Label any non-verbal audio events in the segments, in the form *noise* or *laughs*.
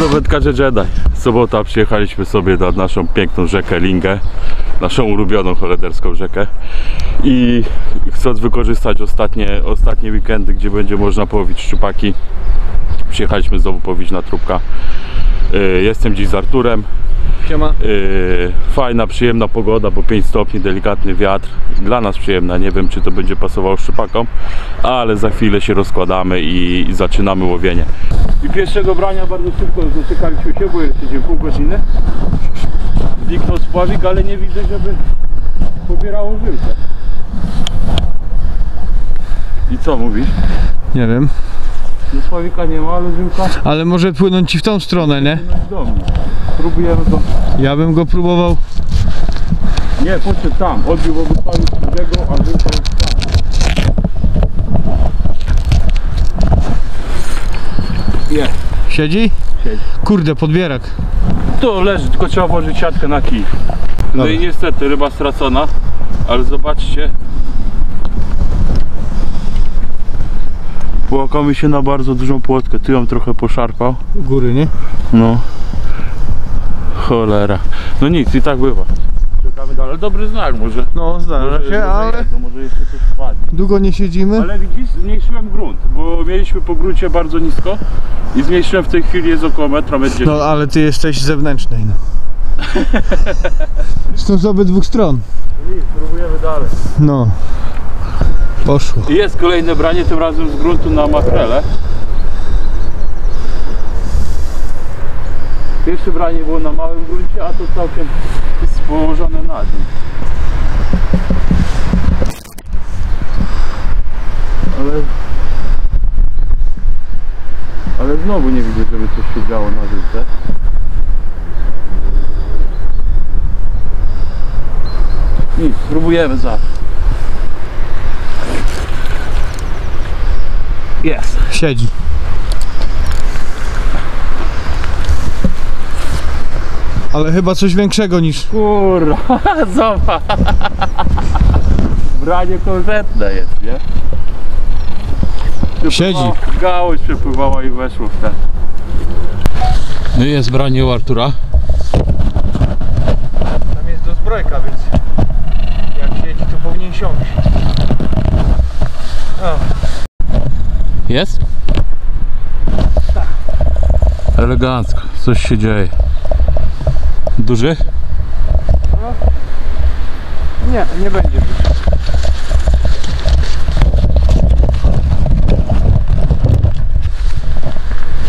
Do wędkarzy Jedi. Sobota przyjechaliśmy sobie na naszą piękną rzekę Lingę, naszą ulubioną holederską rzekę i chcąc wykorzystać ostatnie, ostatnie weekendy, gdzie będzie można połowić szczupaki, przyjechaliśmy znowu połowić na trupka. Yy, Jestem dziś z Arturem. Siema. Yy, fajna, przyjemna pogoda, bo 5 stopni, delikatny wiatr. Dla nas przyjemna, nie wiem czy to będzie pasowało szczupakom, ale za chwilę się rozkładamy i, i zaczynamy łowienie. I pierwszego brania bardzo szybko dotykaliśmy się, bo jeszcze pół godziny. Zniknął spławik, ale nie widzę, żeby pobierało żyłkę. I co mówisz? Nie wiem. No spławika nie ma, ale żyłka Ale może płynąć ci w tą stronę, nie? do mnie. Próbujemy to. Ja bym go próbował. Nie, podszedł tam. Odbił spławik z brzegu, a żyłka jest tam. Jest. Siedzi? Siedzi. Kurde, podbierak. Tu leży, tylko trzeba włożyć siatkę na kij. No Dobra. i niestety ryba stracona, ale zobaczcie. Połakamy się na bardzo dużą płotkę, ty ją trochę poszarpał. Góry, nie? No. Cholera. No nic, i tak bywa. Czekamy dalej. Ale dobry znak może. No, zdarza się, ale no może jeszcze coś wpadnie. długo nie siedzimy. Ale widzisz, zmniejszyłem grunt, bo mieliśmy po gruncie bardzo nisko i zmniejszyłem w tej chwili jest około metra, metr. No, ale ty jesteś z zewnętrznej, no. *laughs* Zresztą z obydwu stron. Nic, spróbujemy dalej. No. Poszło. I Jest kolejne branie, tym razem z gruntu na makrele. Pierwsze branie było na małym gruncie, a to całkiem jest położone na nim. Ale... Ale znowu nie widzę, żeby coś się działo na życie. Nic, spróbujemy zawsze. Jest. Siedzi. Ale chyba coś większego niż... Kurwa, *laughs* zobacz. Branie konkretne jest, nie? Siedzi. Gałąź przepływała i weszło w ten. No i jest branie u Artura. Tam jest do zbrojka, więc jak siedzi, to powinien siąść. O, Jest? Tak. Elegancko, coś się dzieje. Duży? nie, nie będzie.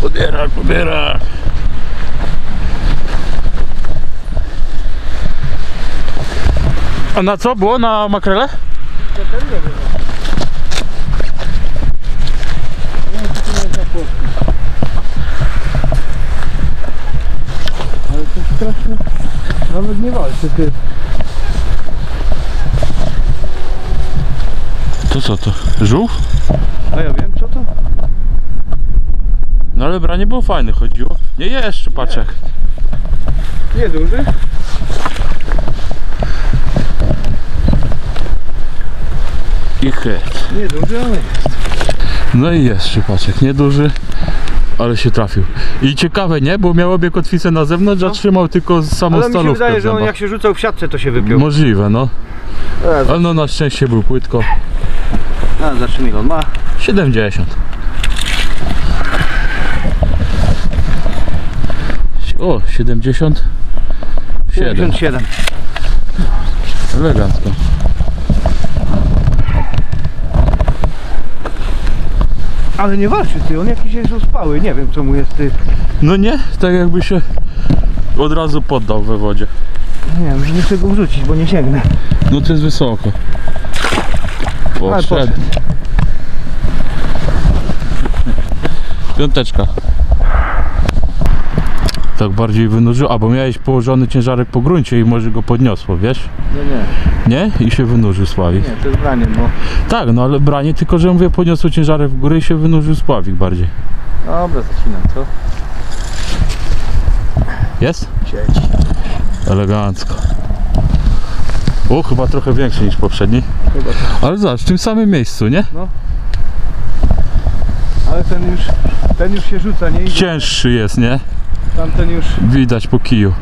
Pobiera, pobiera. A na co było? Na makrele? Ale to strasznie... Nawet nie walczy, ty. To co to? Żółw? A ja wiem, co to? No ale branie było fajne, chodziło. Nie jeszcze paczek. Nie duży. I chyt. Nie duży, ale No i jest szczypaczek, nieduży, ale się trafił. I ciekawe, nie? Bo miał obie kotwice na zewnątrz, a trzymał tylko samą Ale mi się stalówkę wydaje, że on jak się rzucał w siatce, to się wypiął. Możliwe, no. Ale no na szczęście był płytko. a za 3 milion ma. 70. O, 70. 7. 77. Elegancko. Ale nie walczy ty, on jakiś jest uspały, nie wiem co mu jest ty. No nie, tak jakby się od razu poddał we wodzie. Nie wiem, że chcę go wrzucić, bo nie sięgnę. No to jest wysoko. Poszedł. Piąteczka. Tak bardziej wynurzył, a bo miałeś położony ciężarek po gruncie i może go podniosło, wiesz? No nie, Nie? I się wynurzył Sławik. nie, to jest branie, bo... Tak, no ale branie, tylko że mówię, podniosło ciężarek w górę i się wynurzył Sławik bardziej. Dobra, zaczynam, co? Jest? Siedź. Elegancko. O, chyba trochę większy niż poprzedni. Chyba tak. Ale zobacz, w tym samym miejscu, nie? Ale ten już, ten już się rzuca, nie? Idzie. Cięższy jest, nie? Tamten już Widać po kiju.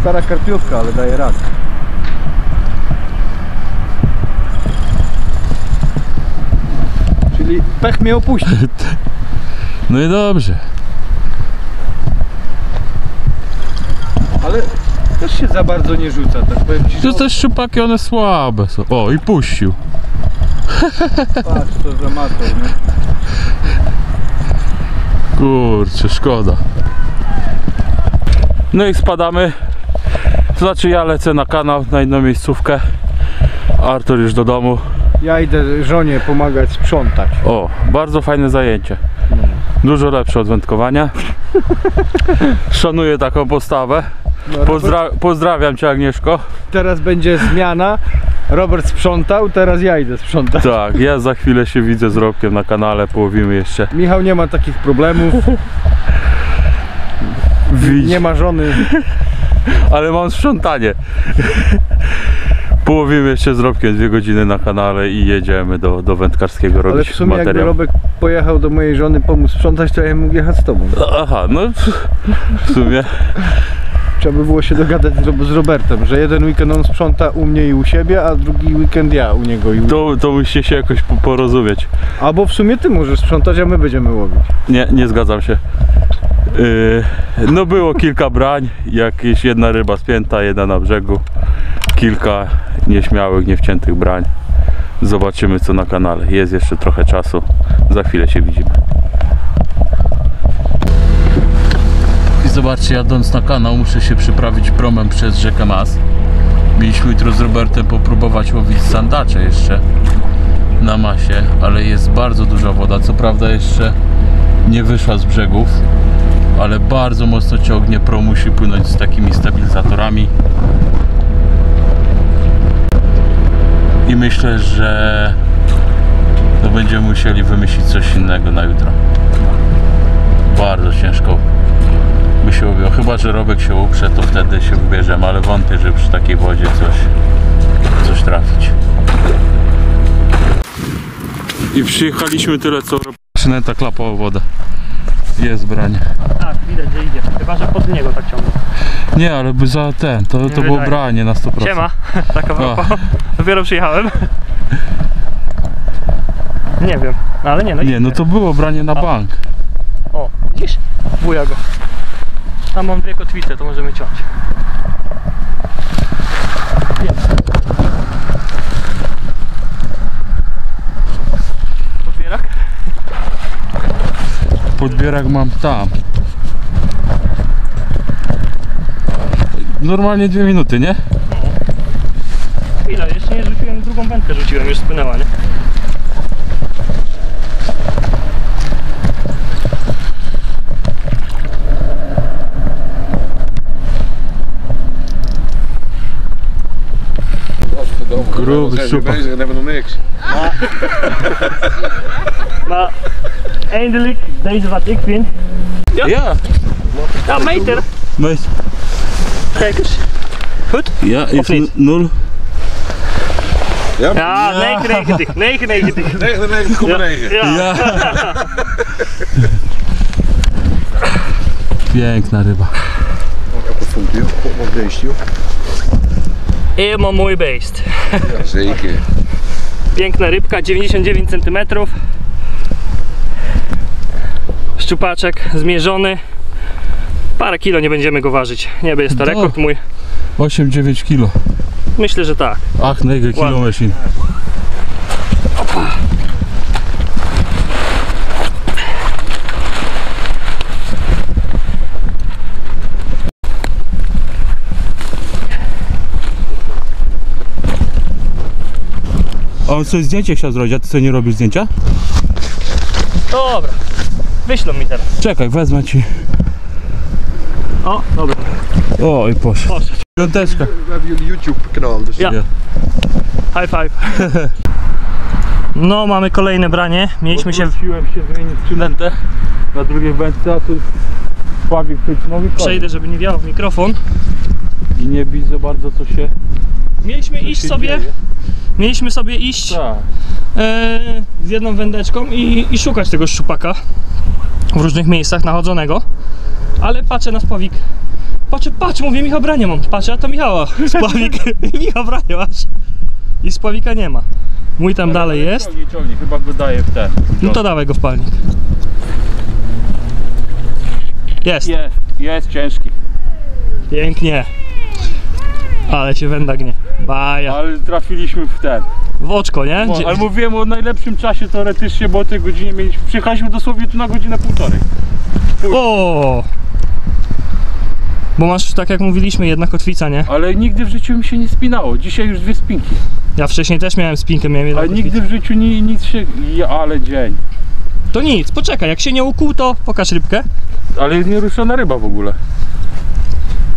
stara karpiówka, ale daje radę. Czyli pech mnie opuścił. *laughs* No i dobrze. Ale też się za bardzo nie rzuca, tak powiem ci, że To te szczupaki one słabe są. O i puścił. patrz co za matą, nie? Kurczę, szkoda. No i spadamy. To znaczy ja lecę na kanał, na inną miejscówkę. Artur już do domu. Ja idę żonie pomagać sprzątać. O, bardzo fajne zajęcie. Dużo lepsze od wędkowania. *laughs* Szanuję taką postawę. No, Pozdra pozdrawiam Cię Agnieszko. teraz będzie zmiana. Robert sprzątał, teraz ja idę sprzątać. Tak, ja za chwilę się widzę z Robkiem na kanale, połowimy jeszcze. Michał nie ma takich problemów, Widz, nie ma żony. ale mam sprzątanie. Połowimy jeszcze z Robkiem dwie godziny na kanale i jedziemy do, do wędkarskiego Ale robić w sumie jakby materiał. Robek pojechał do mojej żony pomóc sprzątać, to ja mógł jechać z tobą. Aha, no w sumie Trzeba by było się dogadać z, z Robertem, że jeden weekend on sprząta u mnie i u siebie, a drugi weekend ja u niego i u to, to musicie się jakoś po- porozumieć. Albo w sumie ty możesz sprzątać, a my będziemy łowić. Nie, nie zgadzam się. Yy, no było kilka brań, jakieś jedna ryba spięta, jedna na brzegu, kilka nieśmiałych, niewciętych brań. Zobaczymy co na kanale. Jest jeszcze trochę czasu. Za chwilę się widzimy. I zobaczcie, jadąc na kanał muszę się przyprawić promem przez rzekę Mas. Mieliśmy jutro z Robertem popróbować łowić sandacze jeszcze na masie, ale jest bardzo duża woda. Co prawda jeszcze nie wyszła z brzegów, ale bardzo mocno ciągnie. Pro musi płynąć z takimi stabilizatorami. I myślę, że to będziemy musieli wymyślić coś innego na jutro. Bardzo ciężko się łowiło. Chyba, że Robek się uprze, to wtedy się wybierzemy, ale wątpię, że przy takiej wodzie coś, coś trafić. I przyjechaliśmy tyle co przynęta klapa o wodę. Jest branie. Tak, widać, że idzie. Chyba, że pod niego tak ciągle. Nie, ale by za ten, to, to było wydaje. branie na 100%. Siema, *laughs* tak a propos. O. Dopiero przyjechałem. *laughs* Nie wiem, no ale nie, no Nie, no to było branie na bank. O, widzisz? Buja go. Tam mam dwie kotwice, to możemy ciąć. Podbierak? Podbierak mam tam. Normalnie dwie minuty, nie? Chwila, jeszcze nie rzuciłem, drugą wędkę rzuciłem, już spłynęła, nie? We super. bezig en hebben nog niks. Maar eindelijk deze wat ik vind. Ja. Ja, meter. Kijk eens. Goed? Ja, Of niet? nul. Ja? Ja, 99. 99. 99,9. Ja. Ja. Piękna ryba. Wat vond je? God, wat Helemaal mooi beest. Ja, zeker. Piękna rybka, 99 cm. Szczupaczek zmierzony. Parę kilo nie będziemy go ważyć. Nie jest to rekord mój. 8-9 kilo. Myślę, że tak. Ach, nege kilo machine. On coś zdjęcie chciał zrobić, a ty co nie robisz zdjęcia? Dobra. Wyślą mi teraz. Czekaj, wezmę ci. O, dobra. O, i poszedł. Poszedł. Piąteczka. YouTube dus Ja. High five. *laughs* No, mamy kolejne branie. Mieliśmy się Odwróciłem się zmienić przynętę na drugiej wędce, a tu Sławik przejdę, żeby nie wiało w mikrofon. I nie widzę bardzo co się, Mieliśmy iść sobie, dzieje. mieliśmy sobie iść Tak. e, z jedną wędeczką i, i szukać tego szczupaka. w różnych miejscach nachodzonego, ale patrzę na spławik. Patrzę, patrz, mówię, Michał Branie mam. Patrzę, a to Michała *laughs* spławik. *laughs* Michał Branie masz. I spławika nie ma. Mój tam dalej jest. Ciągnij, ciągnij, chyba go daje w ten. No to dawaj go w palnik. Jest. Jest, jest ciężki. Pięknie. Ale się węda gnie. Baja. Ale trafiliśmy w ten. W oczko, nie? Dzie- Ale mówiłem o najlepszym czasie teoretycznie, bo o tej godzinie mieliśmy. Przyjechaliśmy dosłownie tu na godzinę półtorej. O! Bo masz, tak jak mówiliśmy, jedna kotwica, nie? Ale nigdy w życiu mi się nie spinało. Dzisiaj już dwie spinki. Ja wcześniej też miałem spinkę, miałem jedną Ale kotwicę. nigdy w życiu ni, nic się. Ale dzień. To nic, poczekaj, jak się nie ukuł, to pokaż rybkę. Ale jest nieruszona ryba w ogóle.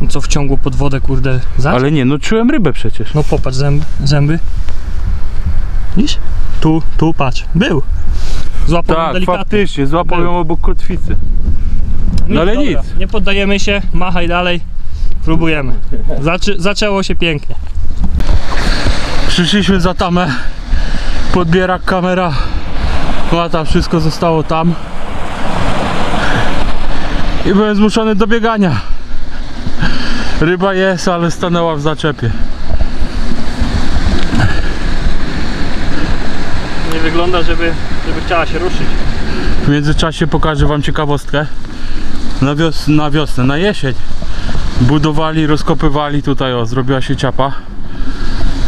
No Co w ciągu pod wodę, kurde, za? Ale nie, no czułem rybę przecież. No popatrz, zęby. zęby. Widzisz? Tu, tu, patrz. Był. Złapał ją Tak, delikatnie. faktycznie, złapał Był. ją obok kotwicy. No ale dobra, nic. Nie poddajemy się, machaj dalej. Próbujemy. Zaczy, zaczęło się pięknie. Przyszliśmy za tamę. Podbierak kamera. Lata, wszystko zostało tam. I byłem zmuszony do biegania. Ryba jest, ale stanęła w zaczepie. Nie wygląda, żeby, żeby chciała się ruszyć. W międzyczasie pokażę wam ciekawostkę. Na, wios na wiosnę, na jesień budowali, rozkopywali tutaj, o, zrobiła się ciapa.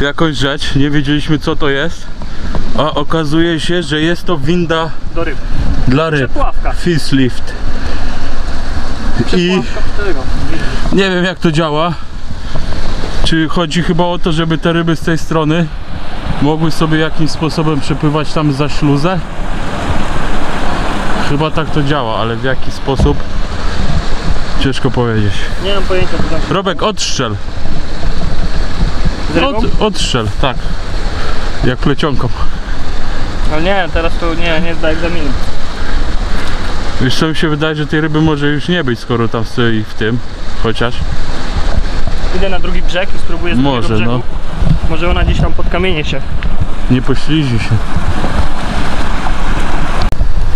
Jakąś rzecz, nie wiedzieliśmy co to jest. A okazuje się, że jest to winda Do ryb. dla ryb. Przepławka. Fish lift. I Przepławka tego. Nie wiem jak to działa. Czy chodzi chyba o to, żeby te ryby z tej strony mogły sobie jakimś sposobem przepływać tam za śluzę? Chyba tak to działa, ale w jaki sposób? Ciężko powiedzieć. Nie mam pojęcia, się Robek, odstrzel. Od, odstrzel, tak. Jak plecionką. Ale nie, teraz to nie, nie zda egzaminu. Wiesz co mi się wydaje, że tej ryby może już nie być, skoro tam stoi w tym. Chociaż. Idę na drugi brzeg i spróbuję z Może, brzegu. no. Może ona gdzieś tam pod kamienie się. Nie poślizi się.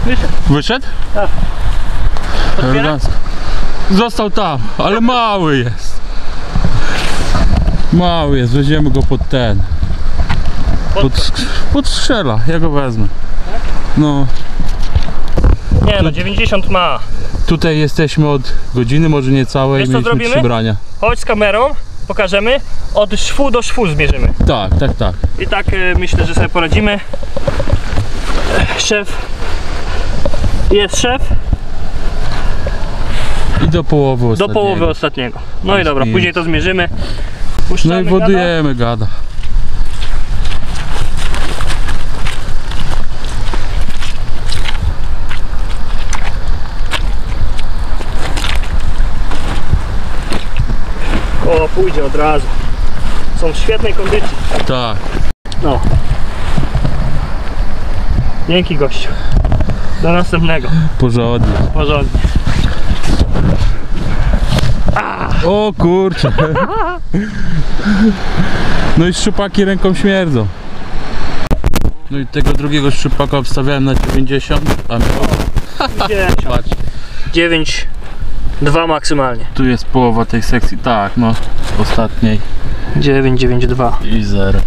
Wyszedł. Wyszedł? Otwieram? Elegancko. Został tam, ale mały jest. Mały jest, weźmiemy go pod ten. Pod, sk- pod strzela, ja go wezmę. No, Nie no, 90 ma. Tutaj jesteśmy od godziny, może nie całej, Wiesz, co mieliśmy zrobimy? trzy brania. Chodź z kamerą, pokażemy. Od szwu do szwu zmierzymy. Tak, tak, tak. I tak e, myślę, że sobie poradzimy. Szef. Jest szef I do połowy do ostatniego. połowy ostatniego. No i dobra, później to zmierzymy. No i Puszczamy gada. wodujemy gada. O, pójdzie od razu. Są w świetnej kondycji. Tak. No. Dzięki gościu. Do następnego. Porządnie. Porządnie. O kurczę. No i szczupaki ręką śmierdzą. No i tego drugiego szczupaka obstawiałem na 90, a miał 9. patrz. 9. 2 maksymalnie. Tu jest połowa tej sekcji, tak no, ostatniej 9, 9, 2. i 0.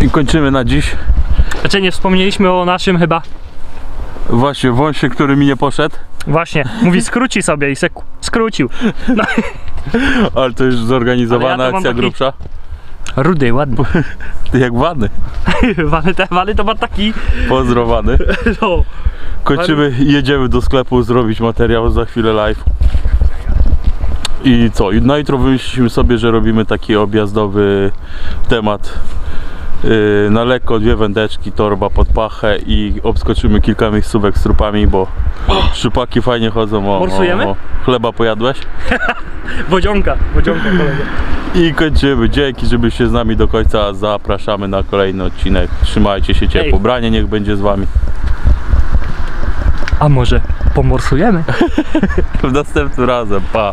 I kończymy na dziś. Znaczy nie wspomnieliśmy o naszym chyba. Właśnie wąsie, który mi nie poszedł, Właśnie, mówi skróci sobie i se skrócił. *laughs* ale to już zorganizowana ja akcja taki- grubsza. Rudy, ładny. *laughs* Ty jak wany, *laughs* Wany, te, wany to ma taki. pozdrowany. *laughs* No. Kończymy jedziemy do sklepu zrobić materiał za chwilę live. I co? I na jutro wymyśliliśmy sobie, że robimy taki objazdowy temat. Yy, na lekko dwie wędeczki, torba pod pachę i obskoczymy kilka miejscówek z trupami, bo szczypaki fajnie chodzą. O, Morsujemy? O, o. Chleba pojadłeś? *laughs* Wodzionka, wodzionka kolega. I kończymy. Dzięki, że byście z nami do końca. Zapraszamy na kolejny odcinek. Trzymajcie się ciepło. Ej. Branie niech będzie z wami. A może pomorsujemy? *laughs* W następnym razem. Pa.